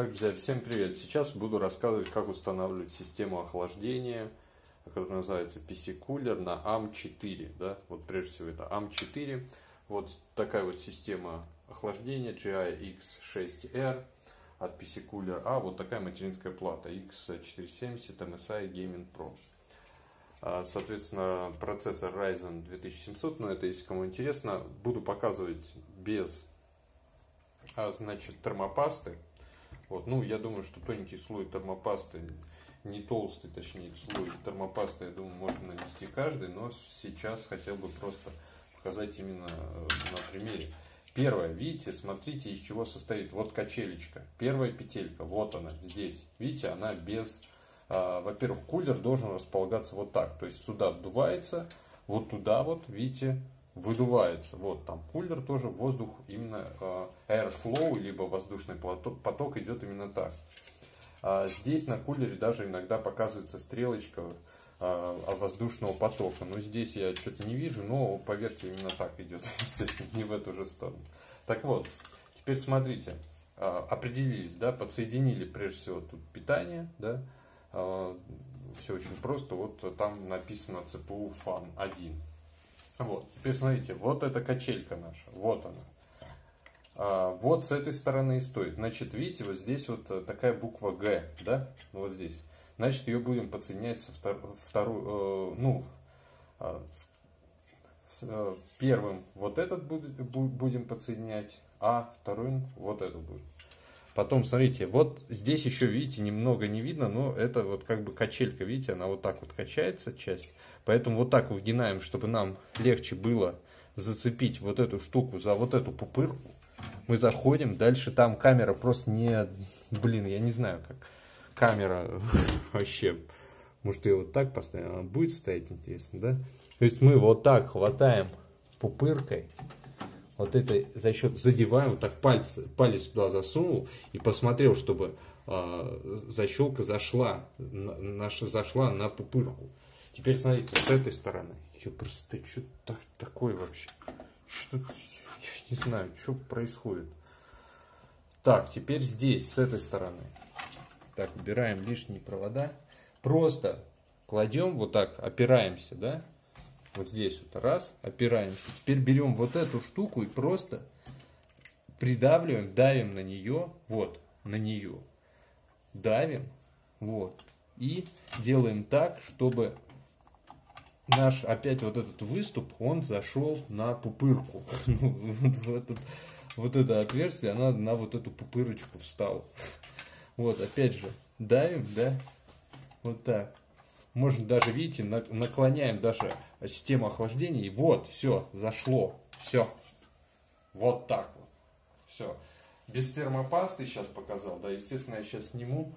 Так, друзья, всем привет! Сейчас буду рассказывать, как устанавливать систему охлаждения, которая называется PC Cooler на ARM4. Да? Вот прежде всего это ARM4. Вот такая вот система охлаждения GI X6R от PC Cooler. А вот такая материнская плата X470 MSI Gaming Pro. А, соответственно, процессор Ryzen 2700, но это если кому интересно, буду показывать без а, значит, термопасты вот, ну, я думаю, что тоненький слой термопасты, не толстый, точнее, слой термопасты, я думаю, можно нанести каждый, но сейчас хотел бы просто показать именно э, на примере. Первое, видите, смотрите, из чего состоит. Вот качелечка. Первая петелька, вот она, здесь. Видите, она без... А, во-первых, кулер должен располагаться вот так. То есть сюда вдувается, вот туда вот, видите, выдувается. Вот там кулер тоже, воздух именно э, airflow, либо воздушный поток, идет именно так. А здесь на кулере даже иногда показывается стрелочка э, воздушного потока. Но здесь я что-то не вижу, но поверьте, именно так идет, естественно, не в эту же сторону. Так вот, теперь смотрите, э, определились, да, подсоединили прежде всего тут питание, да, все очень просто, вот там написано CPU FAN 1 вот, теперь смотрите, вот эта качелька наша, вот она. А, вот с этой стороны и стоит. Значит, видите, вот здесь вот э, такая буква Г, да, вот здесь. Значит, ее будем подсоединять со втор, вторую, э, ну, э, с, э, первым вот этот будет, будем подсоединять, а вторым вот эту будет. Потом, смотрите, вот здесь еще, видите, немного не видно, но это вот как бы качелька, видите, она вот так вот качается часть. Поэтому вот так выгинаем, чтобы нам легче было зацепить вот эту штуку за вот эту пупырку. Мы заходим, дальше там камера просто не... Блин, я не знаю, как камера вообще... Может, ее вот так поставим? Она будет стоять, интересно, да? То есть мы вот так хватаем пупыркой, вот это за счет задеваем, вот так пальцы, палец туда засунул и посмотрел, чтобы э, защелка зашла, наша зашла на пупырку. Теперь смотрите, с этой стороны. Я просто, что так, такое вообще? Что, я не знаю, что происходит. Так, теперь здесь, с этой стороны. Так, убираем лишние провода. Просто кладем вот так, опираемся, да? Вот здесь вот раз, опираемся. Теперь берем вот эту штуку и просто придавливаем, давим на нее, вот, на нее. Давим, вот. И делаем так, чтобы наш опять вот этот выступ, он зашел на пупырку. Ну, вот, это отверстие, она на вот эту пупырочку встала. Вот, опять же, давим, да, вот так. Можно даже, видите, наклоняем даже систему охлаждения, и вот, все, зашло, все. Вот так вот, все. Без термопасты сейчас показал, да, естественно, я сейчас сниму.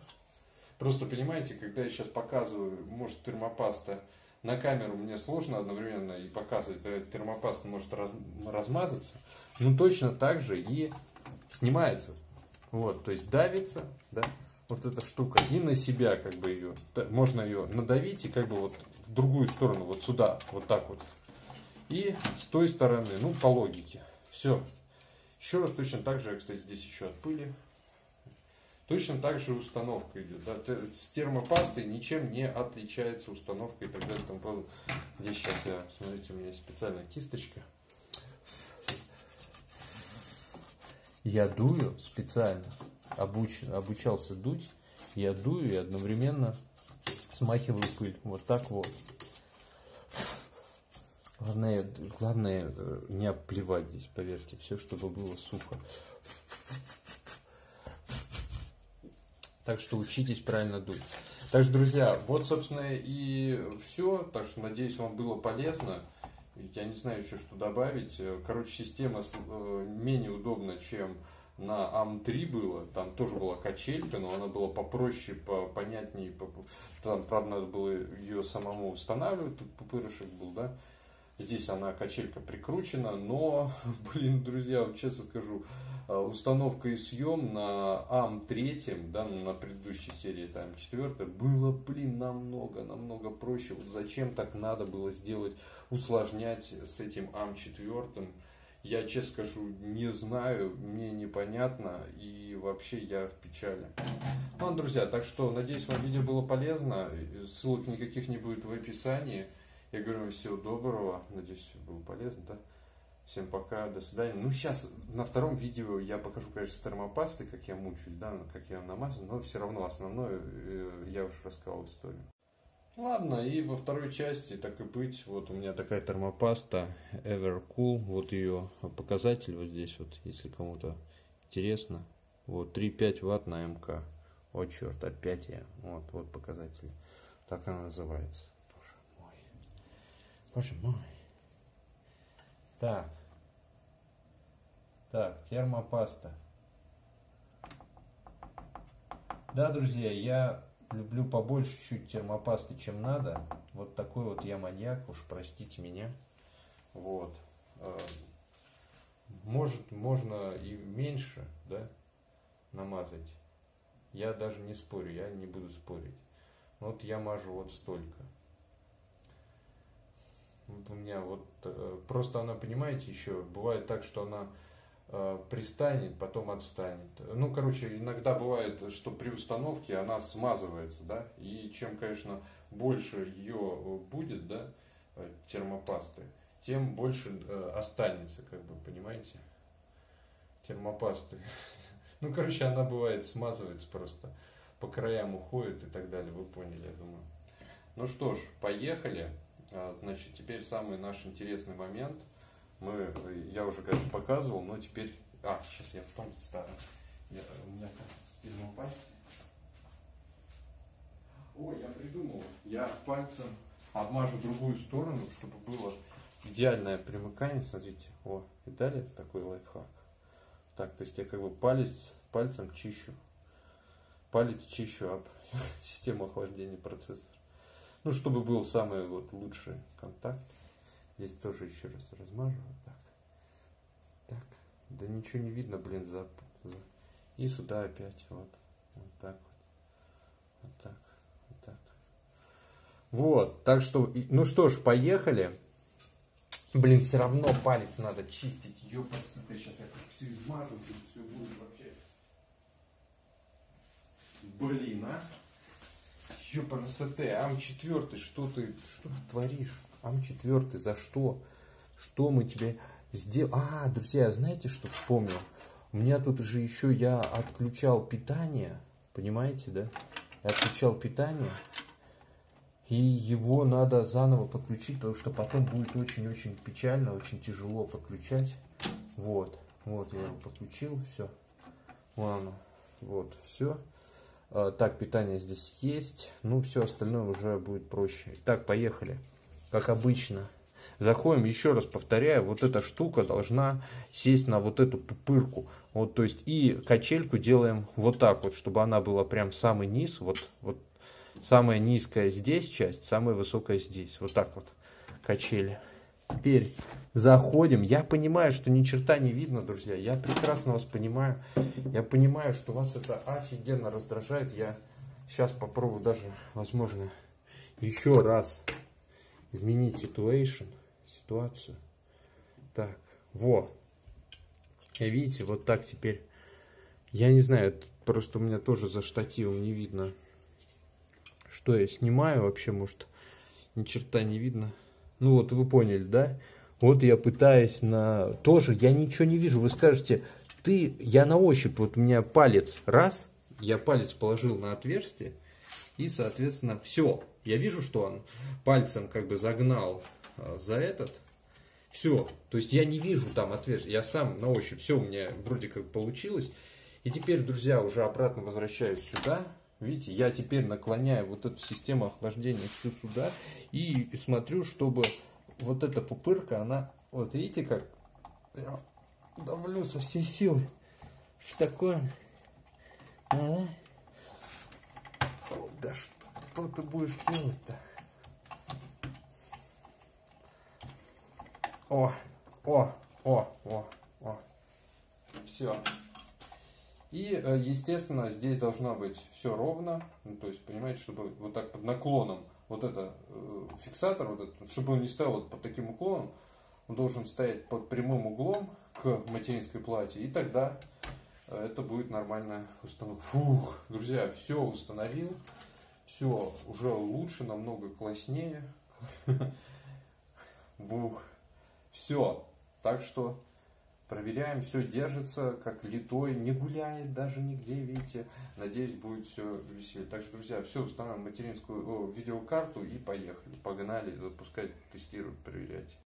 Просто понимаете, когда я сейчас показываю, может термопаста на камеру мне сложно одновременно и показывать, термопаста может раз, размазаться, но точно так же и снимается. Вот, то есть давится, да, вот эта штука, и на себя как бы ее, можно ее надавить и как бы вот в другую сторону, вот сюда, вот так вот. И с той стороны, ну, по логике. Все. Еще раз точно так же, кстати, здесь еще от пыли Точно так же установка идет. Да? С термопастой ничем не отличается установка и так далее. Там, здесь сейчас я, смотрите, у меня специальная кисточка. Я дую специально, обуч, обучался дуть. Я дую и одновременно смахиваю пыль. Вот так вот. Главное, главное э, не обплевать здесь, поверьте, все, чтобы было сухо. Так что учитесь правильно дуть. Так что, друзья, вот, собственно, и все. Так что, надеюсь, вам было полезно. Я не знаю еще, что добавить. Короче, система э, менее удобна, чем на АМ-3 было. Там тоже была качелька, но она была попроще, понятнее. Там, правда, надо было ее самому устанавливать. Тут пупырышек был, да. Здесь она качелька прикручена, но, блин, друзья, вот честно скажу, Э, установка и съем на АМ-3, да, на предыдущей серии, там, 4 было, блин, намного, намного проще. Вот зачем так надо было сделать, усложнять с этим АМ-4, я, честно скажу, не знаю, мне непонятно и вообще я в печали. Ну, друзья, так что, надеюсь, вам видео было полезно. Ссылок никаких не будет в описании. Я говорю вам всего доброго. Надеюсь, было полезно, да? Всем пока, до свидания. Ну, сейчас на втором видео я покажу, конечно, с термопастой, как я мучаюсь, да, как я намазан, но все равно основное э, я уже рассказал историю. Ладно, и во второй части, так и быть, вот у меня такая термопаста Evercool, вот ее показатель вот здесь вот, если кому-то интересно. Вот 3,5 ватт на МК. О, черт, опять я. Вот, вот показатель. Так она называется. Боже мой. Боже мой. Так. Так, термопаста. Да, друзья, я люблю побольше чуть термопасты, чем надо. Вот такой вот я маньяк, уж простите меня. Вот. Э, может, можно и меньше, да, намазать. Я даже не спорю, я не буду спорить. Вот я мажу вот столько. Вот у меня вот, э, просто она, понимаете, еще бывает так, что она пристанет, потом отстанет. Ну, короче, иногда бывает, что при установке она смазывается, да, и чем, конечно, больше ее будет, да, э, термопасты, тем больше э, останется, как бы, понимаете, термопасты. Ну, короче, она бывает смазывается просто, по краям уходит и так далее, вы поняли, я думаю. Ну что ж, поехали. А, значит, теперь самый наш интересный момент – мы, я уже, конечно, показывал, но теперь... А, сейчас я в том старом. Я, у меня как пальцы. Ой, я придумал. Я пальцем обмажу другую сторону, чтобы было идеальное примыкание. Смотрите, о, видали такой лайфхак? Так, то есть я как бы палец, пальцем чищу. Палец чищу об систему охлаждения процессора. Ну, чтобы был самый вот лучший контакт. Здесь тоже еще раз размажу. Так. Так. Да ничего не видно, блин, за, за. И сюда опять. Вот. Вот так вот. Вот так. Вот так. Вот. Так что, ну что ж, поехали. Блин, все равно палец надо чистить. Ёпрст, сейчас я все измажу, все будет вообще. Блин, а? Ёпрст, ам четвертый, что ты, что ты творишь? АМ4, за что? Что мы тебе сделали? А, друзья, знаете, что вспомнил? У меня тут же еще я отключал питание, понимаете, да? Я отключал питание, и его надо заново подключить, потому что потом будет очень-очень печально, очень тяжело подключать. Вот, вот я его подключил, все. Ладно, вот, все. А, так, питание здесь есть. Ну, все остальное уже будет проще. Так, поехали как обычно. Заходим, еще раз повторяю, вот эта штука должна сесть на вот эту пупырку. Вот, то есть и качельку делаем вот так вот, чтобы она была прям самый низ, вот, вот самая низкая здесь часть, самая высокая здесь. Вот так вот качели. Теперь заходим. Я понимаю, что ни черта не видно, друзья. Я прекрасно вас понимаю. Я понимаю, что вас это офигенно раздражает. Я сейчас попробую даже, возможно, еще раз изменить situation, ситуацию. Так, во. И видите, вот так теперь. Я не знаю, просто у меня тоже за штативом не видно, что я снимаю вообще, может, ни черта не видно. Ну вот, вы поняли, да? Вот я пытаюсь на... Тоже я ничего не вижу. Вы скажете, ты... Я на ощупь, вот у меня палец раз, я палец положил на отверстие, и, соответственно, все. Я вижу, что он пальцем как бы загнал а, за этот. Все. То есть я не вижу там отверстия. Я сам на ощупь. Все у меня вроде как получилось. И теперь, друзья, уже обратно возвращаюсь сюда. Видите, я теперь наклоняю вот эту систему охлаждения всю сюда. И смотрю, чтобы вот эта пупырка, она... Вот видите, как я давлю со всей силы. Что такое? А? Да что? Что ты будешь делать-то? О, о, о, о, о. Все. И, э, естественно, здесь должно быть все ровно. Ну, то есть, понимаете, чтобы вот так под наклоном вот это э, фиксатор, вот этот, чтобы он не стоял вот под таким уклоном, Он должен стоять под прямым углом к материнской плате, и тогда это будет нормальная установка. Фух, друзья, все установил, все уже лучше, намного класснее. Бух. Все. Так что проверяем, все держится, как литой, не гуляет даже нигде, видите. Надеюсь, будет все веселее. Так что, друзья, все, устанавливаем материнскую о, видеокарту и поехали. Погнали запускать, тестировать, проверять.